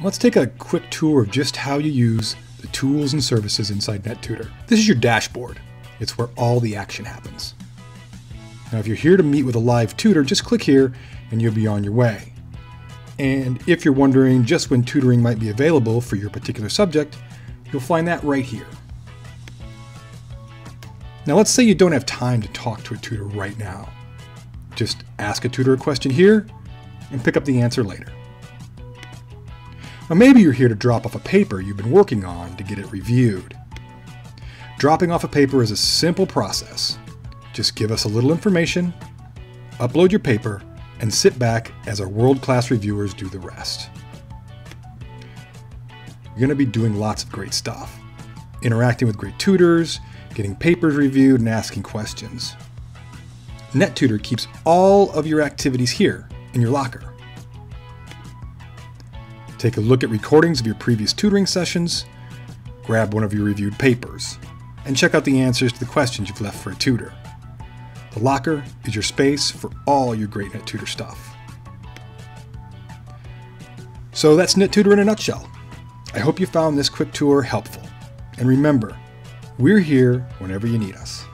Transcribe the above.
Let's take a quick tour of just how you use the tools and services inside NetTutor. This is your dashboard. It's where all the action happens. Now if you're here to meet with a live tutor, just click here and you'll be on your way. And if you're wondering just when tutoring might be available for your particular subject, you'll find that right here. Now let's say you don't have time to talk to a tutor right now. Just ask a tutor a question here and pick up the answer later. Now maybe you're here to drop off a paper you've been working on to get it reviewed. Dropping off a paper is a simple process. Just give us a little information, upload your paper, and sit back as our world-class reviewers do the rest. You're going to be doing lots of great stuff. Interacting with great tutors, getting papers reviewed, and asking questions. NetTutor keeps all of your activities here in your locker. Take a look at recordings of your previous tutoring sessions, grab one of your reviewed papers, and check out the answers to the questions you've left for a tutor. The locker is your space for all your great Tutor stuff. So that's NetTutor in a nutshell. I hope you found this quick tour helpful. And remember, we're here whenever you need us.